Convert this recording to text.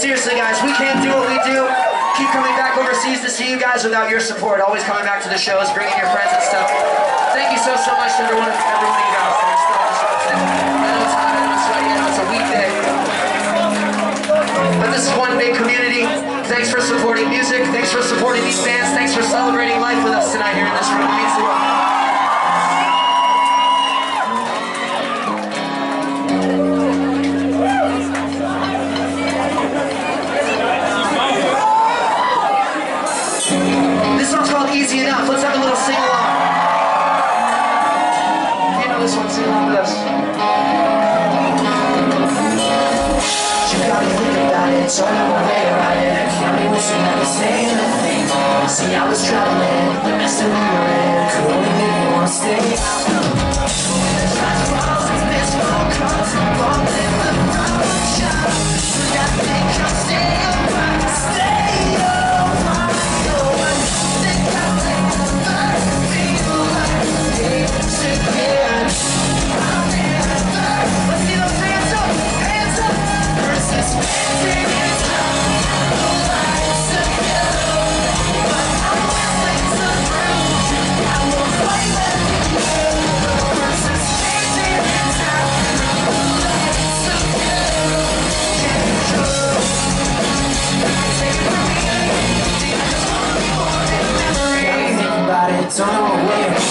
seriously, guys, we can't do what we do. Keep coming back overseas to see you guys without your support. Always coming back to the shows, bringing your friends and stuff. Thank you so, so much to everyone, every one of you guys. It's hot, I know it's sweaty, know it's a weekday. But this is one big community. Thanks for supporting music. Thanks for supporting these bands. Thanks for celebrating life with us tonight here in this room. It means the world. This one's along with. You gotta think about it, don't know where I am Got me wishing I was saying thing. See, I was traveling, the mess that we were in Could only make wanna stay. Gotta don't know where